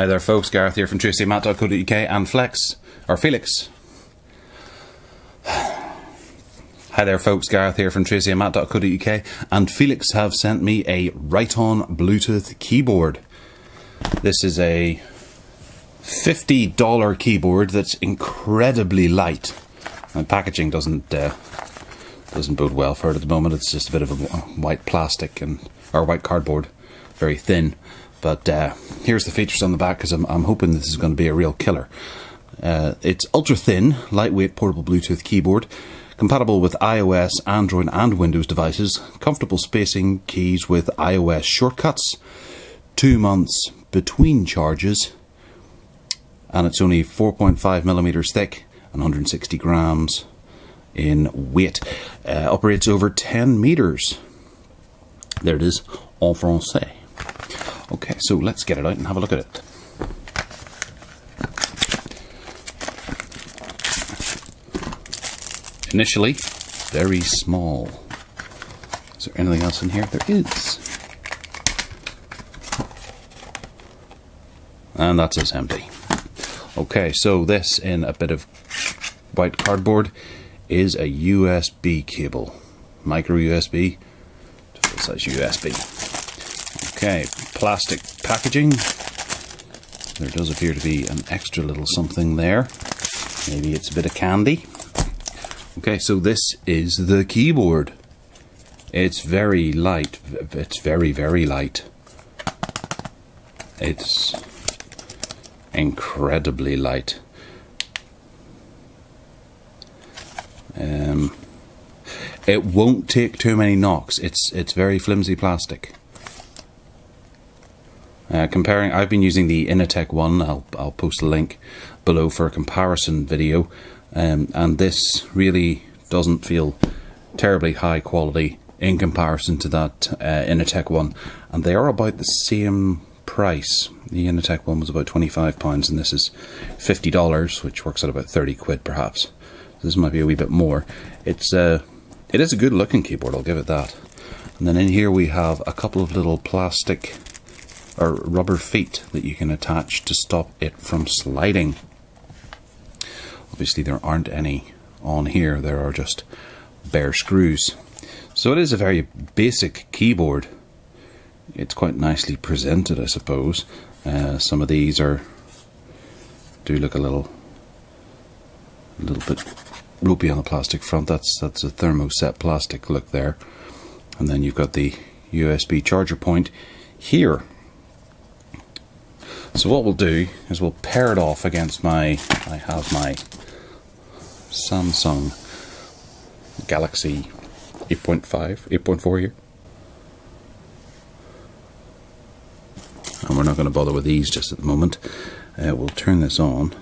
Hi there, folks. Gareth here from TracyMatt.co.uk and Flex, or Felix. Hi there, folks. Gareth here from TracyMatt.co.uk and Felix have sent me a WriteOn Bluetooth keyboard. This is a $50 keyboard that's incredibly light. And packaging doesn't uh, doesn't bode well for it at the moment. It's just a bit of a white plastic and or white cardboard, very thin. But uh, here's the features on the back because I'm, I'm, hoping this is going to be a real killer. Uh, it's ultra thin, lightweight portable Bluetooth keyboard, compatible with iOS, Android, and Windows devices. Comfortable spacing keys with iOS shortcuts. Two months between charges, and it's only 4.5 millimeters thick and 160 grams in weight. Uh, operates over 10 meters. There it is, en français. Okay, so let's get it out and have a look at it. Initially, very small. Is there anything else in here? There is. And that's as empty. Okay, so this in a bit of white cardboard is a USB cable. Micro USB full size USB. Okay, plastic packaging. There does appear to be an extra little something there. Maybe it's a bit of candy. Okay, so this is the keyboard. It's very light. It's very, very light. It's incredibly light. Um, it won't take too many knocks. It's it's very flimsy plastic. Uh, comparing, I've been using the Inateck one. I'll I'll post a link below for a comparison video, um, and this really doesn't feel terribly high quality in comparison to that uh, one, and they are about the same price. The Inateck one was about twenty five pounds, and this is fifty dollars, which works out about thirty quid perhaps. this might be a wee bit more. It's uh, it is a good looking keyboard. I'll give it that. And then in here we have a couple of little plastic or rubber feet that you can attach to stop it from sliding. Obviously there aren't any on here, there are just bare screws. So it is a very basic keyboard. It's quite nicely presented, I suppose. Uh, some of these are do look a little, a little bit ropey on the plastic front. That's that's a thermoset plastic look there, and then you've got the USB charger point here. So what we'll do is we'll pair it off against my, I have my Samsung Galaxy 8.5, 8.4 here. And we're not going to bother with these just at the moment. Uh, we'll turn this on.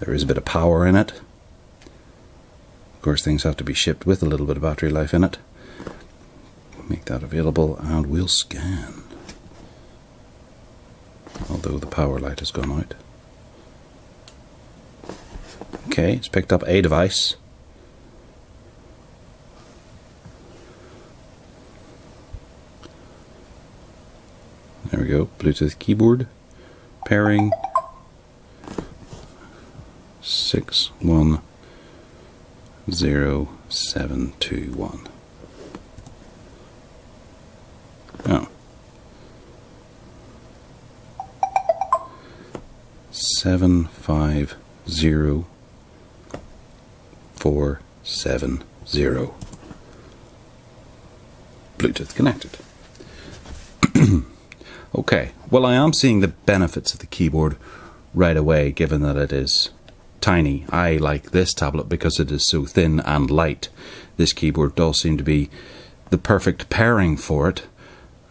There is a bit of power in it. Of course things have to be shipped with a little bit of battery life in it. Make that available and we'll scan although the power light has gone out. Okay, it's picked up a device. There we go, Bluetooth keyboard, pairing, 610721. Oh. Seven five zero four seven zero. Bluetooth connected. okay, well, I am seeing the benefits of the keyboard right away, given that it is tiny. I like this tablet because it is so thin and light. This keyboard does seem to be the perfect pairing for it.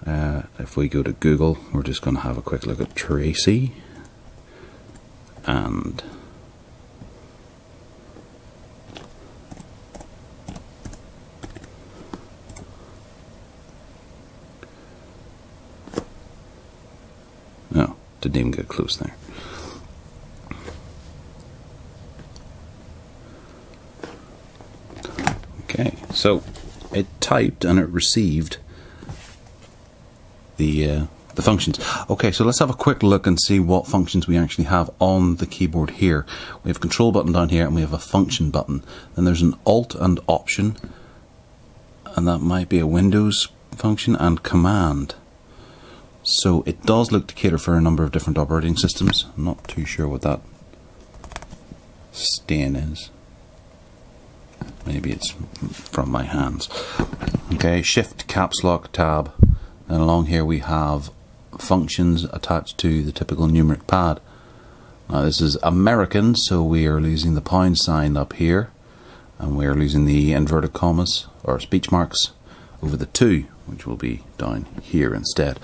Uh, if we go to Google, we're just going to have a quick look at Tracy and No, didn't even get close there. Okay, so it typed and it received the uh, the functions. Okay, so let's have a quick look and see what functions we actually have on the keyboard here. We have control button down here and we have a function button. Then there's an alt and option and that might be a Windows function and command. So it does look to cater for a number of different operating systems. I'm not too sure what that stain is. Maybe it's from my hands. Okay, shift caps lock tab. And along here we have functions attached to the typical numeric pad. Now this is American, so we are losing the pound sign up here. And we are losing the inverted commas or speech marks over the 2, which will be down here instead.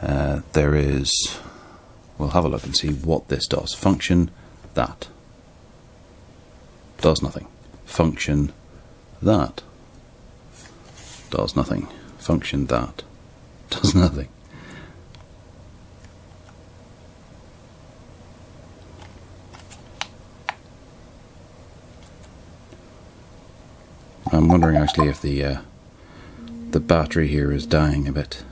Uh, there is, we'll have a look and see what this does. Function that does nothing. Function that does nothing. Function that does nothing. I'm wondering actually if the uh, the battery here is dying a bit.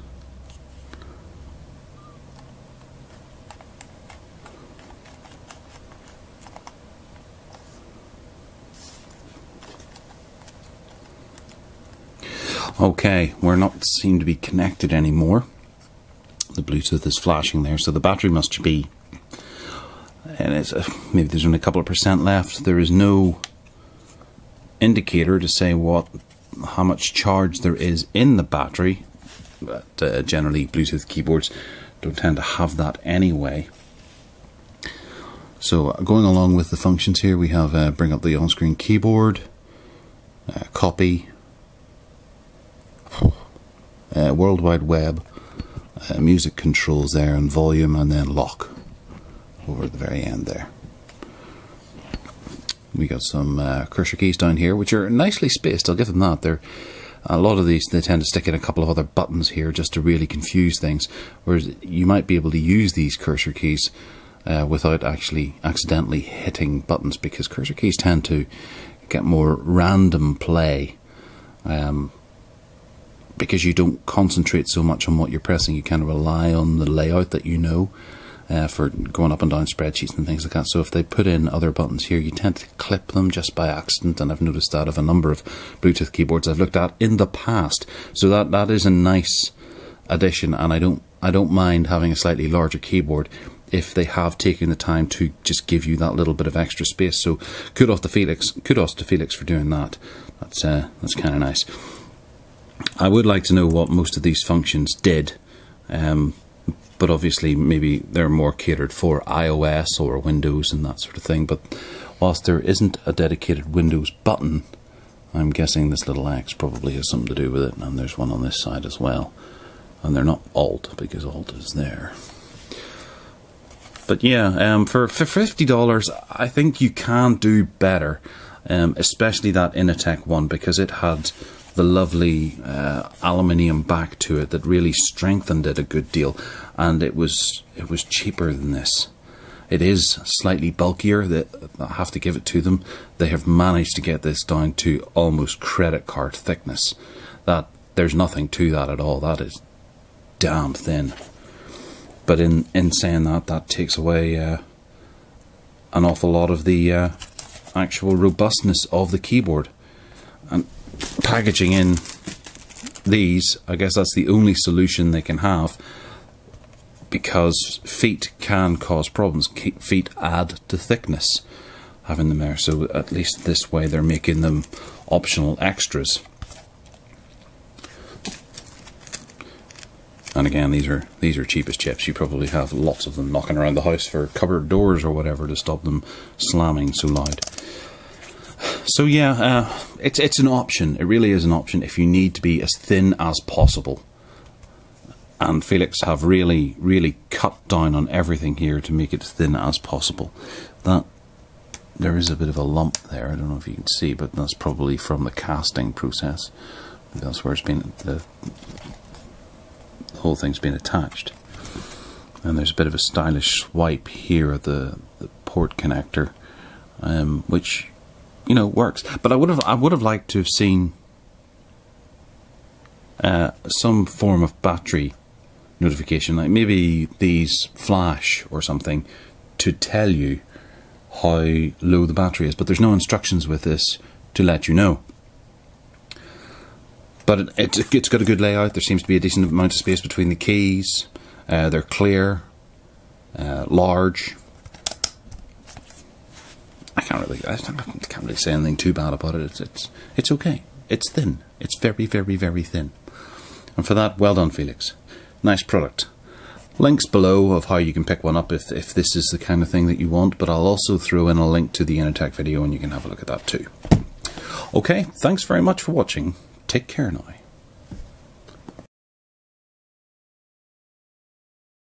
Okay, we're not seem to be connected anymore. The Bluetooth is flashing there, so the battery must be. And it's uh, maybe there's only a couple of percent left. There is no indicator to say what how much charge there is in the battery. But uh, generally, Bluetooth keyboards don't tend to have that anyway. So, uh, going along with the functions here, we have uh, bring up the on-screen keyboard, uh, copy, uh, World Wide Web, uh, music controls there, and volume, and then lock over at the very end there. We got some uh, cursor keys down here, which are nicely spaced. I'll give them that. They're a lot of these they tend to stick in a couple of other buttons here just to really confuse things. Whereas you might be able to use these cursor keys uh, without actually accidentally hitting buttons because cursor keys tend to get more random play. Um, because you don't concentrate so much on what you're pressing, you kind of rely on the layout that you know uh, for going up and down spreadsheets and things like that. So if they put in other buttons here, you tend to clip them just by accident, and I've noticed that of a number of Bluetooth keyboards I've looked at in the past. So that that is a nice addition, and I don't I don't mind having a slightly larger keyboard if they have taken the time to just give you that little bit of extra space. So kudos to Felix, kudos to Felix for doing that. That's uh, that's kind of nice. I would like to know what most of these functions did, um, but obviously maybe they're more catered for iOS or Windows and that sort of thing. But whilst there isn't a dedicated Windows button, I'm guessing this little X probably has something to do with it, and there's one on this side as well. And they're not Alt because Alt is there. But yeah, um, for for fifty dollars, I think you can do better, um, especially that Inateck one because it had the lovely uh, aluminium back to it that really strengthened it a good deal, and it was it was cheaper than this. It is slightly bulkier. That I have to give it to them. They have managed to get this down to almost credit card thickness. That there's nothing to that at all. That is damn thin. But in in saying that, that takes away uh, an awful lot of the uh, actual robustness of the keyboard. Packaging in these, I guess that's the only solution they can have because feet can cause problems. Feet add to thickness having them there, so at least this way they're making them optional extras. And again, these are these are cheapest chips. You probably have lots of them knocking around the house for cupboard doors or whatever to stop them slamming so loud. So yeah, uh, it's it's an option. It really is an option if you need to be as thin as possible. And Felix have really, really cut down on everything here to make it as thin as possible. That there is a bit of a lump there. I don't know if you can see, but that's probably from the casting process. That's where it's been the, the whole thing's been attached. And there's a bit of a stylish swipe here at the, the port connector, um, which you know works. But I would have I would have liked to have seen uh, some form of battery notification, like maybe these flash or something to tell you how low the battery is, but there's no instructions with this to let you know. But it, it, it's got a good layout. There seems to be a decent amount of space between the keys. Uh, they're clear, uh, large. Can't really, I can't really say anything too bad about it. It's, it's, it's okay. It's thin. It's very, very, very thin. And for that, well done, Felix. Nice product. Links below of how you can pick one up if, if this is the kind of thing that you want, but I'll also throw in a link to the Inateck video and you can have a look at that too. Okay, thanks very much for watching. Take care now.